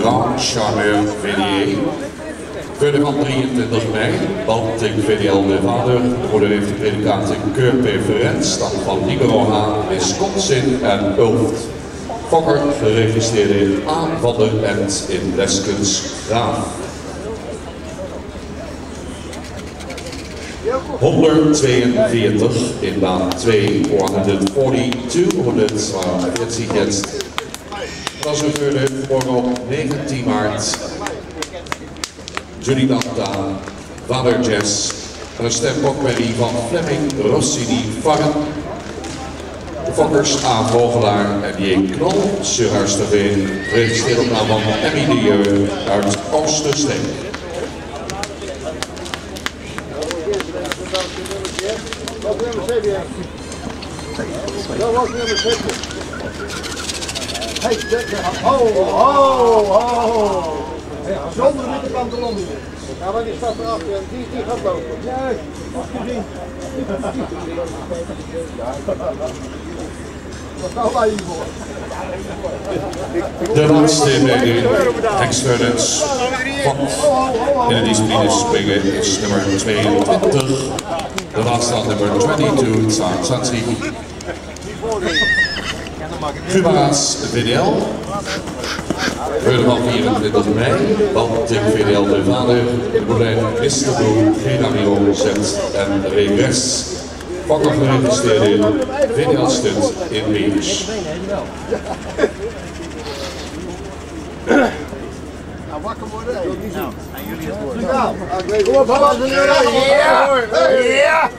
Grand Charmeur VDE. Verder van 23 mei, Baltic VDL de Vader, heeft de predicaat in Keur stad van Haan, Wisconsin en Ulft. Fokker geregistreerd in Aan van der End in Leskens Graaf. 142 in baan 2, 142, 142 jetzt. Gebeurde morgen op 19 maart. Judy Danta, Vader Jess en een stembokmerrie van Fleming Rossini Varren. De Fokkers A. Vogelaar en J. Knol, Surhuis-Terveen, geregistreerd op naam van Emmy de Jeu uit Oostersteen. Dat was nummer 7. Dat was nummer 7. Hey, oh, oh, oh. Zonder witte pantalonnen. Ja, maar die staat erachter en die, die gaat lopen. Juist, afgezien. De laatste bij de Hexferdens in de discipline springen is nummer 22. De laatste aan nummer 22, Tsar Tsatsi. Gubara's VDL. Verder van 24 mei, Baltic VDL de Vader, de boerderij Christenbroek, Geramiro Zet en Regres. Pakker geregistreerd in VDL Stunt in Beers. Nou, wakker worden. Nou, en jullie het woord. Nou, Kom op, Ja! Ja!